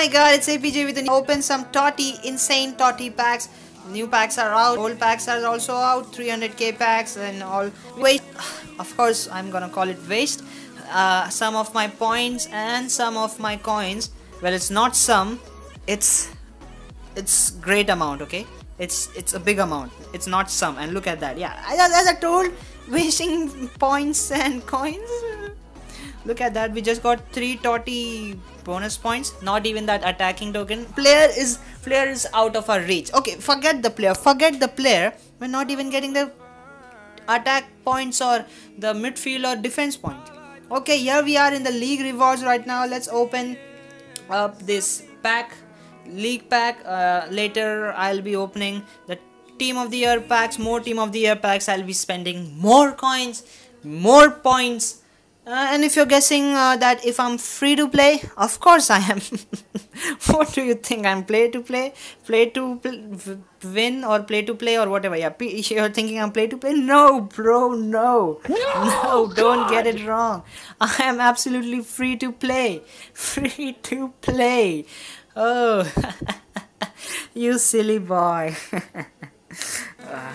everyone, it's APJ with open some TOTY, insane TOTY packs. New packs are out, old packs are also out, 300k packs and all. Wait, of course, I'm gonna call it waste. Uh, some of my points and some of my coins. Well, it's not some, it's it's great amount. Okay, it's it's a big amount. It's not some. And look at that. Yeah, as, as I told, wasting points and coins. Look at that, we just got 3 TOTY bonus points. Not even that attacking token. Player is player is out of our reach. Okay, forget the player. Forget the player. We're not even getting the attack points or the midfield or defense point. Okay, here we are in the league rewards right now. Let's open up this pack. League pack. Uh, later I'll be opening the team of the year packs. More team of the year packs. I'll be spending more coins, more points uh, and if you're guessing uh, that if I'm free to play, of course I am. what do you think? I'm play to play, play to pl win, or play to play, or whatever. Yeah, you're thinking I'm play to play? No, bro, no. No, no don't get it wrong. I am absolutely free to play. Free to play. Oh, you silly boy. uh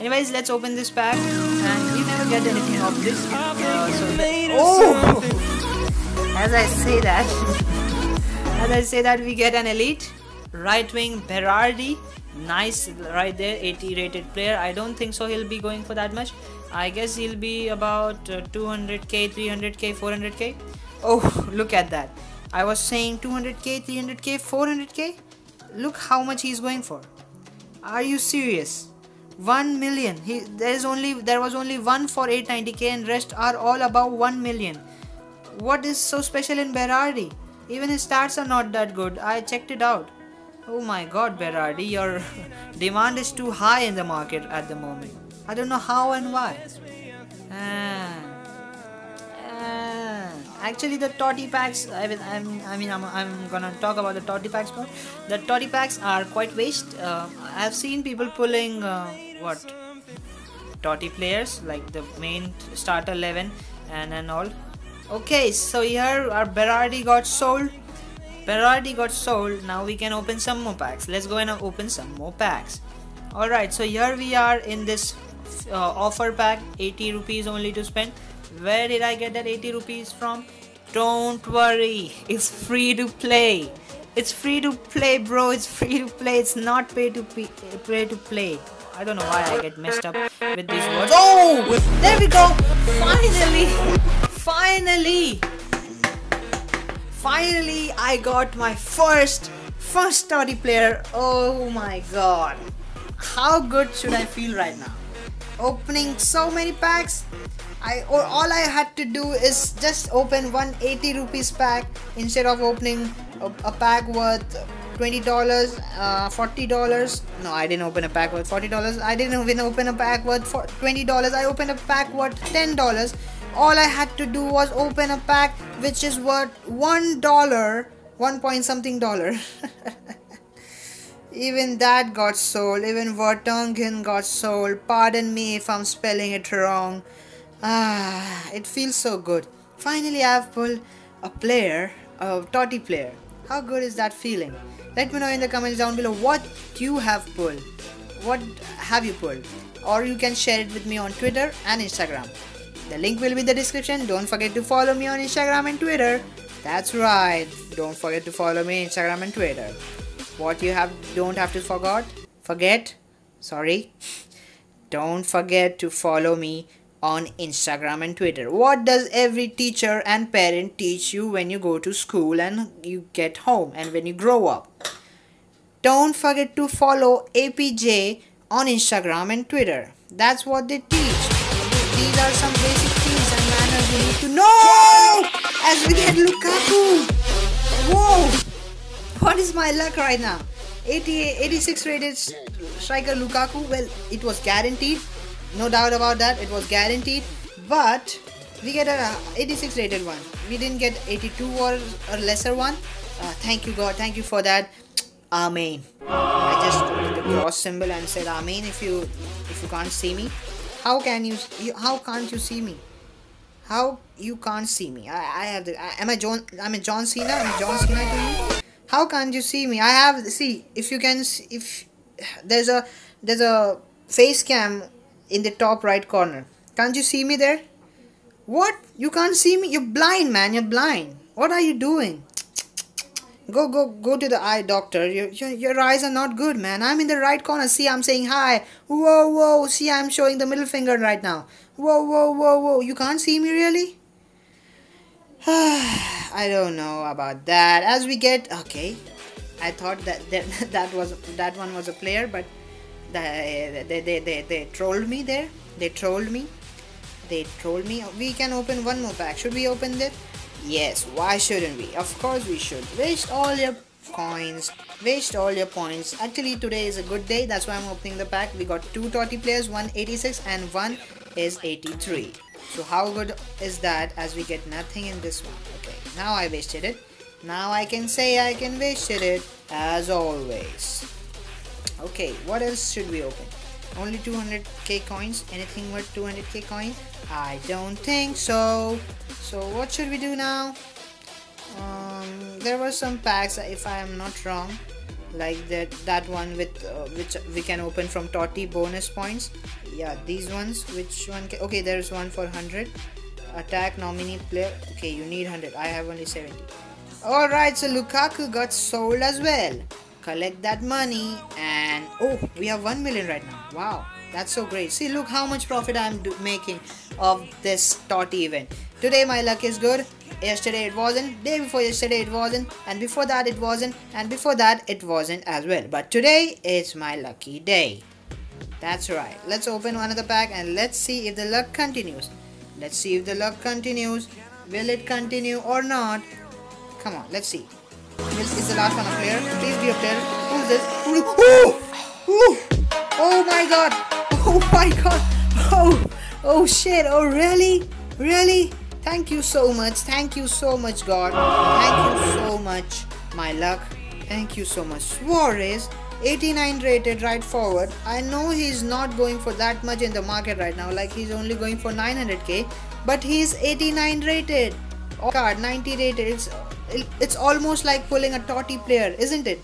anyways let's open this pack. And we never get anything of this uh, so oh! as I say that as I say that we get an elite. Right wing Berardi. Nice right there 80 rated player. I don't think so he'll be going for that much. I guess he'll be about uh, 200k 300k 400k oh look at that. I was saying 200k 300k 400k look how much he's going for. Are you serious 1 million. He there is only there was only one for 890k and rest are all above 1 million. What is so special in Berardi? Even his stats are not that good. I checked it out. Oh my god Berardi your demand is too high in the market at the moment. I don't know how and why. Ah. Actually the TOTY packs I mean, I'm, I mean I'm, I'm gonna talk about the TOTY packs more. The TOTY packs are quite waste. Uh, I've seen people pulling uh, what? TOTY players like the main starter 11 and and all. Okay so here our Berardi got sold. Berardi got sold. Now we can open some more packs. Let's go and open some more packs. Alright so here we are in this uh, offer pack 80 rupees only to spend. Where did I get that 80 rupees from don't worry it's free to play it's free to play bro it's free to play it's not pay to pay, pay to play I don't know why I get messed up with these words. Oh! There we go! Finally! Finally! Finally, I got my first, first TOTY player. Oh my god. How good should I feel right now? Opening so many packs. I or all I had to do is just open 180 rupees pack instead of opening a, a pack worth $20, uh, $40. No, I didn't open a pack worth $40. I didn't even open a pack worth $20. I opened a pack worth $10. All I had to do was open a pack which is worth $1, 1 point something dollar. even that got sold. Even Vertonghen got sold. Pardon me if I'm spelling it wrong. Ah, it feels so good. Finally, I've pulled a player, a TOTY player. How good is that feeling? Let me know in the comments down below what you have pulled. What have you pulled? Or you can share it with me on Twitter and Instagram. The link will be in the description. Don't forget to follow me on Instagram and Twitter. That's right. Don't forget to follow me on Instagram and Twitter. What you have don't have to forget forget sorry. Don't forget to follow me on Instagram and Twitter. What does every teacher and parent teach you when you go to school and you get home and when you grow up? Don't forget to follow APJ on Instagram and Twitter. That's what they teach. These are some basic things and manners you need to know as we get Lukaku. Whoa! What is my luck right now? 88, 86 rated striker Lukaku. Well, it was guaranteed. No doubt about that it was guaranteed. But we get a 86 rated one. We didn't get 82 or a lesser one. Uh, thank you god thank you for that. Amen. I just did the cross symbol and said amen if you if you can't see me. How can you, you how can't you see me? How you can't see me? I, I have the I, am i john i'm a john cena? I'm john cena to you How can't you see me? I have see if you can see, if there's a there's a face cam in the top right corner. Can't you see me there? What? You can't see me? You're blind, man. You're blind. What are you doing? Go, go, go to the eye doctor. Your, your, your eyes are not good, man. I'm in the right corner. See, I'm saying hi. Whoa, whoa. See, I'm showing the middle finger right now. Whoa, whoa, whoa, whoa. You can't see me, really? I don't know about that. As we get... Okay. I thought that that, that was that one was a player, but they, they, they, they, they trolled me there. They trolled me. They trolled me. We can open one more pack. Should we open it? Yes, why shouldn't we? Of course we should. Waste all your coins. Waste all your points. Actually, today is a good day. That's why I'm opening the pack. We got two TOTY players, one 86 and one is 83. So how good is that as we get nothing in this one? Okay, now I wasted it. Now I can say I can wasted it as always. Okay, what else should we open? Only 200k coins? Anything worth 200k coins? I don't think so. So what should we do now? Um, there were some packs if I am not wrong like that that one with uh, which we can open from TOTY bonus points. Yeah these ones which one can, okay there's one for 100 attack nominee player okay you need 100 I have only 70 alright so Lukaku got sold as well. Collect that money and oh we have 1 million right now. Wow that's so great. See look how much profit I'm making of this TOTY event. Today my luck is good yesterday it wasn't day before yesterday it wasn't and before that it wasn't and before that it wasn't as well. But today is my lucky day. That's right. Let's open another pack and let's see if the luck continues. Let's see if the luck continues. Will it continue or not? Come on let's see. This is the last one a player please be a player. Who's this? Oh, oh, oh my god. Oh my god. Oh oh shit. Oh really? Really Thank you so much. Thank you so much, God. Thank you so much, my luck. Thank you so much. Suarez, 89 rated right forward. I know he's not going for that much in the market right now. Like he's only going for 900k, but he's 89 rated. Oh, card 90 rated. It's it's almost like pulling a TOTY player, isn't it?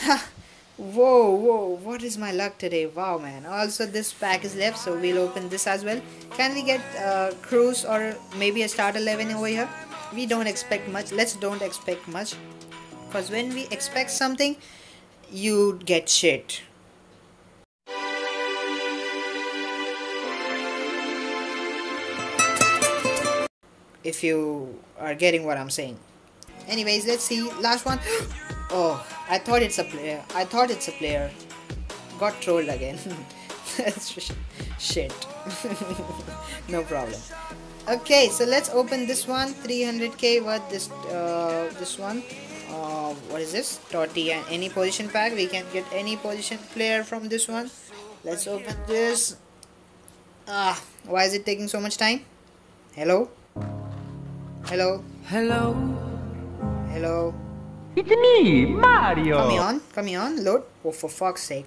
Whoa, whoa, what is my luck today? Wow, man. Also, this pack is left, so we'll open this as well. Can we get uh, Kroos or maybe a start 11 over here? We don't expect much. Let's don't expect much. Because when we expect something, you get shit. If you are getting what I'm saying. Anyways, let's see. Last one. Oh, I thought it's a player. I thought it's a player. Got trolled again. Shit. no problem. Okay, so let's open this one. 300k What this uh, this one. Uh, what is this? And any position pack. We can get any position player from this one. Let's open this. Ah, why is it taking so much time? Hello? Hello? Hello? Hello? It's me, Mario! Come on, come on, load. Oh, for fuck's sake.